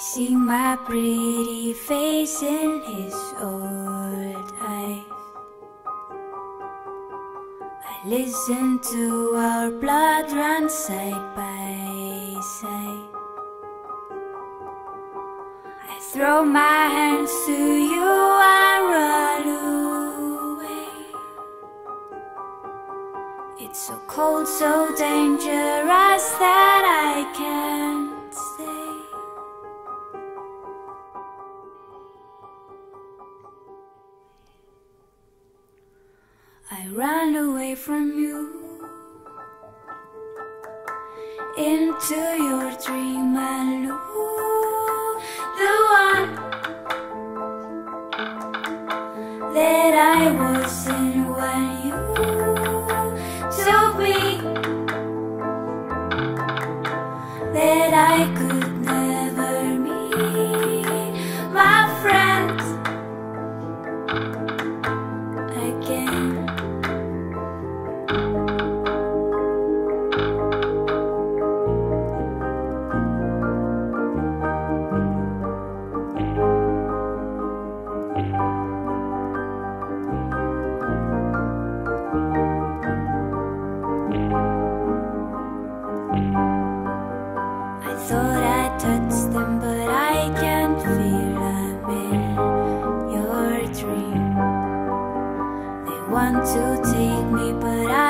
see my pretty face in his old eyes. I listen to our blood run side by side. I throw my hands to you and run away. It's so cold, so dangerous that I can't I ran away from you. Into your dream and lose the one that I wasn't when